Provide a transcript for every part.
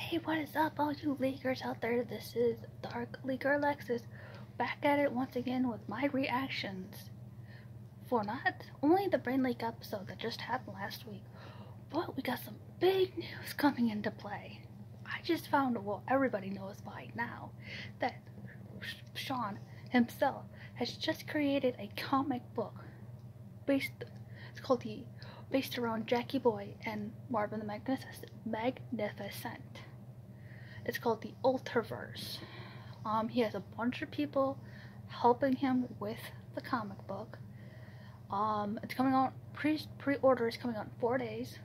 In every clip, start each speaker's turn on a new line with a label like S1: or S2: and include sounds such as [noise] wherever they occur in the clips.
S1: Hey, what is up, all you leakers out there? This is Dark Leaker Alexis, back at it once again with my reactions for not only the Brain Leak episode that just happened last week, but we got some big news coming into play. I just found, well, everybody knows by now, that Sean himself has just created a comic book based, it's called the based around Jackie Boy and Marvin the Magnificent. Magnificent. It's called the Altrverse. Um, he has a bunch of people helping him with the comic book. Um, it's coming out pre pre-order is coming out in four days.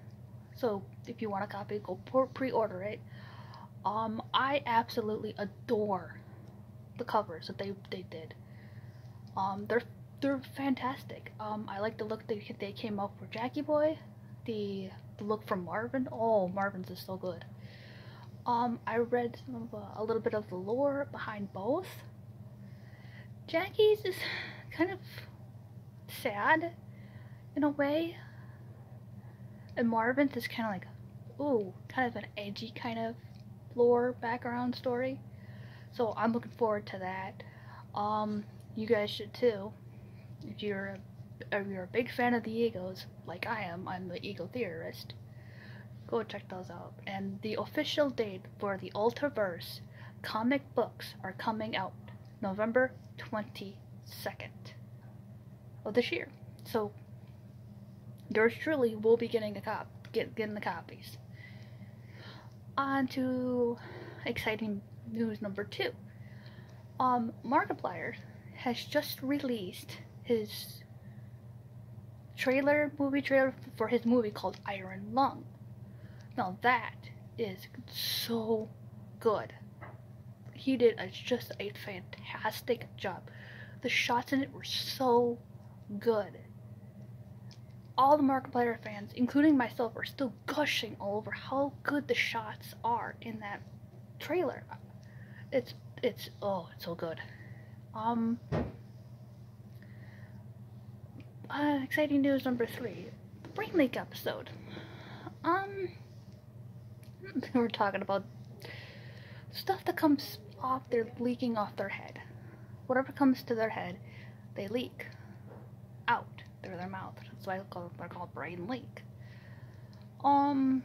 S1: So if you want a copy, go pre-order it. Um, I absolutely adore the covers that they they did. Um, they're they're fantastic. Um, I like the look they they came up for Jackie Boy, the the look from Marvin. Oh, Marvin's is so good. Um, I read some of, uh, a little bit of the lore behind both. Jackie's is kind of sad in a way, and Marvin's is kind of like, ooh, kind of an edgy kind of lore background story. So I'm looking forward to that. Um, you guys should too if you're a, if you're a big fan of the egos, like I am, I'm the ego theorist, go check those out. And the official date for the Altrverse comic books are coming out November 22nd of this year. So yours truly will be getting a cop get getting the copies. On to exciting news number two. Um, Markiplier has just released his trailer, movie trailer for his movie called Iron Lung. Now that is so good. He did a, just a fantastic job. The shots in it were so good. All the Markiplier fans, including myself, are still gushing all over how good the shots are in that trailer. It's it's oh, it's so good. Um uh, exciting news number three. Brain leak episode. Um, [laughs] we're talking about stuff that comes off, they're leaking off their head. Whatever comes to their head, they leak out through their mouth. That's why they're called brain leak. Um,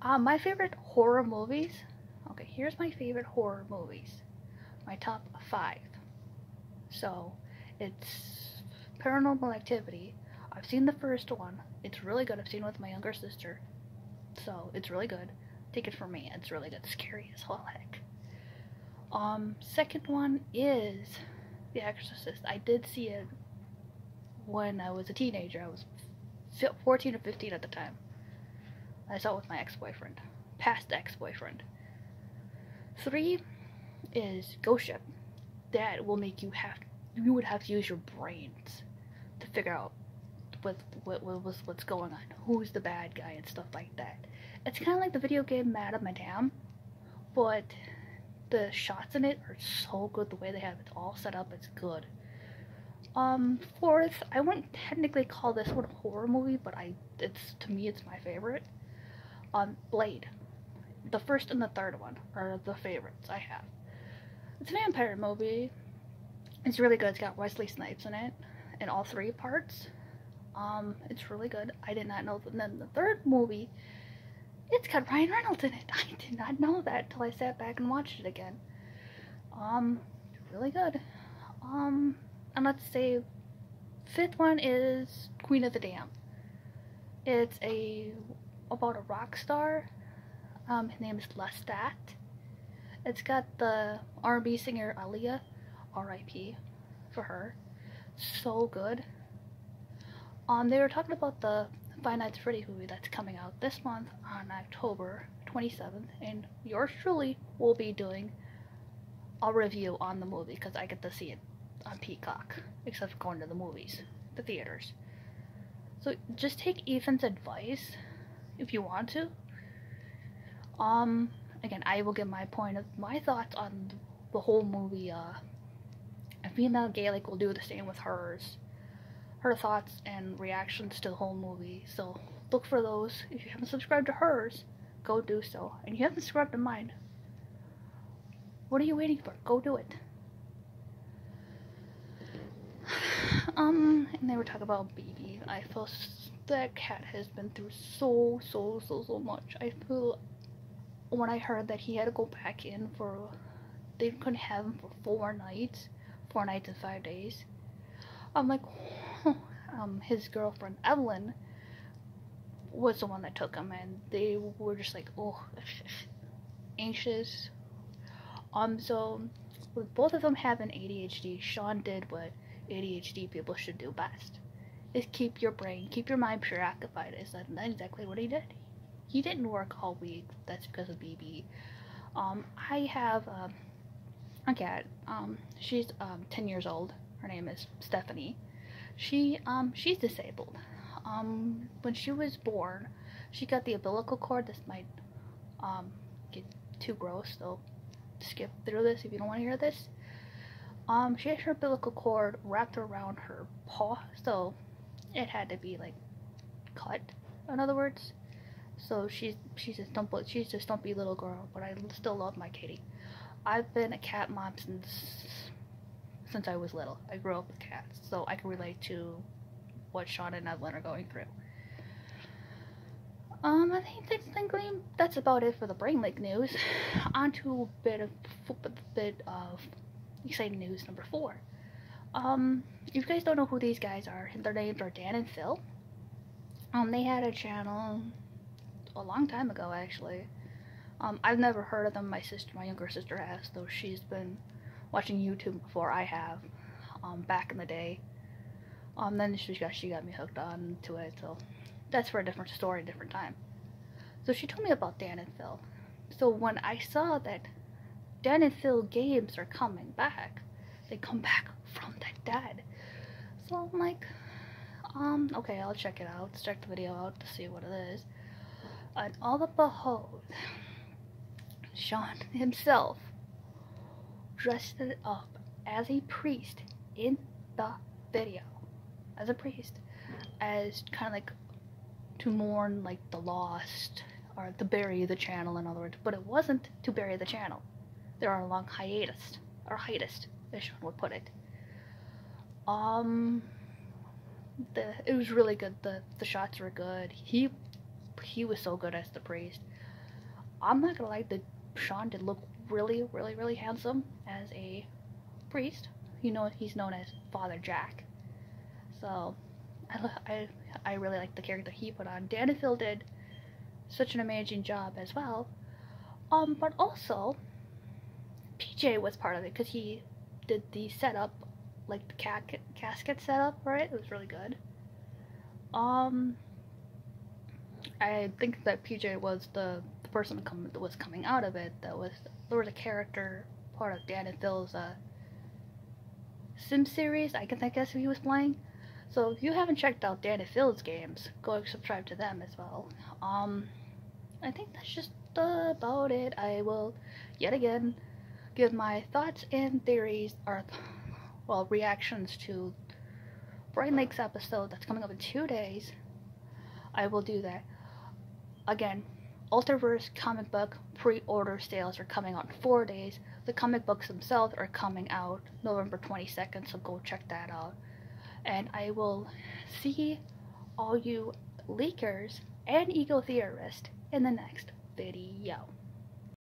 S1: uh, my favorite horror movies. Okay, here's my favorite horror movies. My top five. So, it's Paranormal Activity. I've seen the first one. It's really good. I've seen it with my younger sister. So, it's really good. Take it from me. It's really good. Scary as hell heck. Um, second one is The Exorcist. I did see it when I was a teenager. I was 14 or 15 at the time. I saw it with my ex-boyfriend. Past ex-boyfriend. Three is Ghost Ship. That will make you have you would have to use your brains to figure out what, what was what's going on, who's the bad guy and stuff like that. It's kind of like the video game Madame Madame, but the shots in it are so good. The way they have it all set up, it's good. Um, fourth, I wouldn't technically call this one a horror movie, but I it's to me it's my favorite. Um, Blade, the first and the third one are the favorites I have. It's a vampire movie. It's really good. It's got Wesley Snipes in it in all three parts. Um, it's really good. I did not know. That. And then the third movie, it's got Ryan Reynolds in it. [laughs] I did not know that until I sat back and watched it again. Um, really good. Um, and let's say fifth one is Queen of the Damned. It's a about a rock star. Um, his name is Lestat. It's got the R&B singer Aaliyah RIP for her. So good. Um, they were talking about the Five Nights at Freddy movie that's coming out this month on October 27th, and yours truly will be doing a review on the movie because I get to see it on Peacock, except for going to the movies, the theaters. So just take Ethan's advice if you want to. Um, again, I will give my point of my thoughts on the whole movie uh, a Female Gaelic will do the same with hers. Her thoughts and reactions to the whole movie. So look for those. If you haven't subscribed to hers, go do so. And you haven't subscribed to mine. What are you waiting for? Go do it. [sighs] Um, and they were talking about BB. I feel that cat has been through so, so, so, so much. I feel when I heard that he had to go back in for, they couldn't have him for four nights, four nights and five days. I'm like, um, his girlfriend Evelyn was the one that took him, and they were just like, oh, anxious. Um, so with both of them having ADHD, Sean did what ADHD people should do best: is keep your brain, keep your mind preoccupied. Is that exactly what he did? He didn't work all week. That's because of BB. Um, I have um, a cat. Um, she's um, 10 years old. Her name is Stephanie. She um, she's disabled. Um, when she was born, she got the umbilical cord. This might um, get too gross, so skip through this if you don't want to hear this. Um, she had her umbilical cord wrapped around her paw, so it had to be like cut. In other words, so she's she's a stumpy she's a stumpy little girl, but I still love my kitty. I've been a cat mom since since I was little. I grew up with cats, so I can relate to what Sean and Evelyn are going through. Um, I think technically that's about it for the Brain Leak news. [sighs] On to a bit of a bit of exciting news number four. Um, if you guys don't know who these guys are, their names are Dan and Phil. Um, they had a channel a long time ago, actually. Um, I've never heard of them. My sister, my younger sister, has, though she's been watching YouTube before I have. Um, back in the day. Um, then she got she got me hooked on to it. So that's for a different story, different time. So she told me about Dan and Phil. So when I saw that Dan and Phil games are coming back, they come back [laughs] from the dead. So I'm like, um, okay, I'll check it out. Check the video out to see what it is. And all the behold, [sighs] Sean himself dressed up as a priest in the video. As a priest. As kind of like to mourn like the lost or to bury the channel in other words. But it wasn't to bury the channel. There are a long hiatus or hiatus, as Sean would put it. Um the it was really good. The the shots were good. He he was so good as the priest. I'm not gonna lie, the Sean did look really, really, really handsome as a priest. You know, he's known as Father Jack. So, I, I, I really like the character he put on. Dan and Phil did such an amazing job as well. Um, but also, PJ was part of it because he did the setup, like the ca casket setup, right? It was really good. Um, I think that PJ was the, the person come, that was coming out of it. That was there was a character part of Dan and Phil's uh, Sim series. I can I guess he was playing. So if you haven't checked out Dan and Phil's games, go subscribe to them as well. Um, I think that's just about it. I will yet again give my thoughts and theories or well reactions to Brain Leak's episode that's coming up in two days. I will do that. Again, Altrverse comic book pre-order sales are coming out in four days. The comic books themselves are coming out November 22nd, so go check that out. And I will see all you leakers and ego theorists in the next video.